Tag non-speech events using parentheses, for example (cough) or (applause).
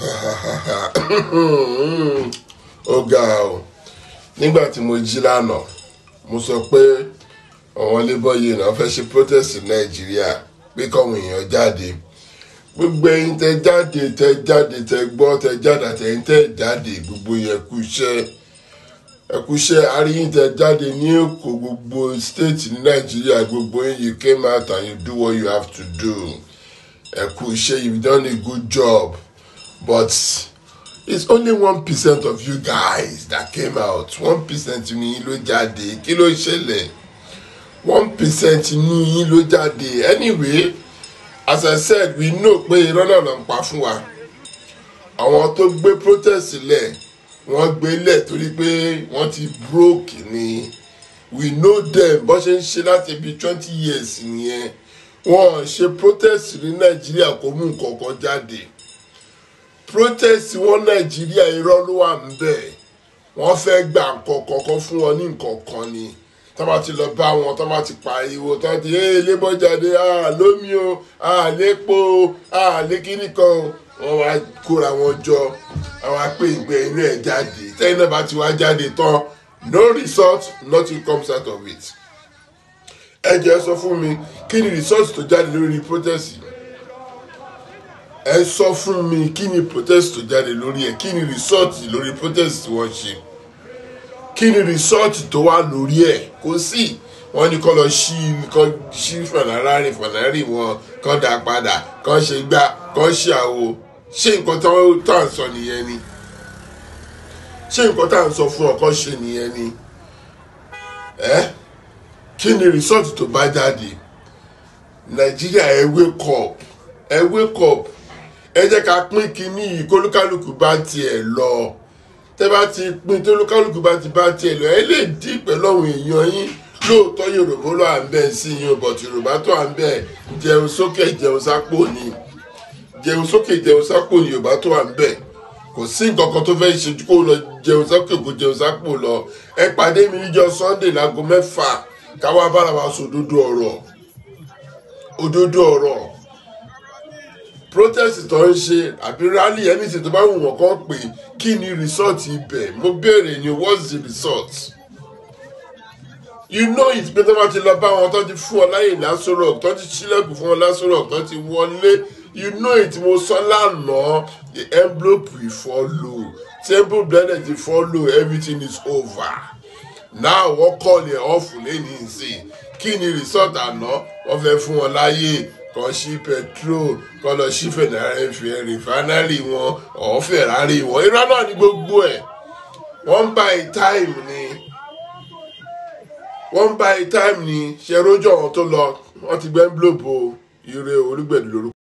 (coughs) ó ga o. Nígbà tí mo jí lánàá mo sọ pé àwọn labour náà fẹ́ ṣe protest ní nàìjíríà pé káwọn èèyàn jáde. Gbogbo ẹ̀yin tẹ jáde tẹ jáde tẹ gbọ́ tẹ jáde àtẹ̀yin tẹ jáde gbogbo yẹn kú iṣẹ́. Ẹkú iṣẹ́. Àríyìn tẹ jáde ní èkó gbogbo state ní nàìjíríà gbogbo you came out and you do what you have to do. Ẹkú iṣẹ́. You done a good job but it's only one percent of you guys that came out. one percent ní yín ló jáde. Kí ló one percent ní yín ló jáde. Anyway as i said we know pé irọ́ náà ló ń pa fún wa. Àwọn tó gbé protest sílẹ̀ wọ́n gbé lẹ̀ torí pé wọ́n ti broke ni. We know them. Bó ṣe ń ṣe láti ibi twenty years nìyẹn. Wọ́n ṣe protest ní nàìjíríà kó mú nǹkan kan jáde protest wọn nàìjíríà irọ́ ló wà ń bẹ̀ wọ́n fẹ́ gba nǹkan kọ̀ọ̀kan fún wọn ní nǹkan kan ni. Tó bá ti lọ bá wọn tó bá ti pariwo tó ti ẹ lébọ́ jáde à lómi o à lépo o à lékíní kan o. Wọ́n wá kóra wọn jọ àwọn apé ìgbẹ́ inú ẹ̀ jáde. Tẹ́yìn náà bá ti wá jáde tán no result nothing comes out of it. Ẹ jẹ́ sọ fún mi kí ni result tó jáde lórí protest yìí ẹ sọ fún mi kí ni protest tó jáde lórí ẹ? Kí ni result lórí protest tí wọ́n ṣe? Kí ni result tó wà lórí ẹ? Kò sí. Wọ́n ní kọ́ lọ ṣí kọ́ ṣí fànàrárì fànàrì wọn kọ́ dá padà kọ́ ṣe gbá kọ́ ṣe àwo. Ṣé nǹkan tá à ń sọ nìyẹn ni? Ṣé nǹkan tá à ń sọ fún ọ kọ́ ṣe nìyẹn ni? Ẹ? Kí ni result tó bá jáde? Nàìjíríà ẹ wake up. Ẹ wake up ẹ jẹ́ ká pín kínní yìí kólúkálùkù bá tiẹ̀ lọ. Tẹ́ bá ti pín tólúkálùkù bá ti bá tiẹ̀ lọ ẹ lè dí pẹ̀lú àwọn èèyàn yín. Lóòótọ́ yorùbá ló à ń bẹ̀ sí yín but yorùbá tó à ń bẹ̀ jẹun sókè jẹun sápò ni. Jẹun sókè jẹun sápò ni yorùbá tó à ń bẹ̀ kò sí nǹkan kan tó fẹ́ ṣe kó lọ jẹun sókè kó jẹun sápò lọ. Ẹ pàdé mi níjọ́ sunday láago mẹ́fà káwá bára wa sọ òdodo ọ̀rọ̀. Òdodo ọ̀rọ̀ protest tó ń ṣe àbí rally anything tó bá wù wọ́n kàn pé kí ni result ibẹ̀? Mo béèrè ni what's the result you know it pé tó bá ti lọ bá wọn tó ti fún ọ láyè lásòrò tó ti ṣílẹ̀kùn fún ọ lásòrò tó ti wọlé. You know it mo sọ lánàá the envelope will follow. Temple blended ti follow everything is over. Now wọ́n call it off lẹ́yìn ìsìn. Kí ni result àná? Wọ́n fẹ́ fún wọn láyè kan sí petrol kan lọ sí rìfánárì wọn ọ̀ fẹ̀rari wọn. Irọ́ náà ní gbogbo ẹ̀. Wọ́n buy time ni. Wọ́n buy time ni. Ṣe rójọ́ wọn tó lọ? Wọ́n ti gbẹ́ ń blòbò ire orígbẹ̀dì lórúkọ.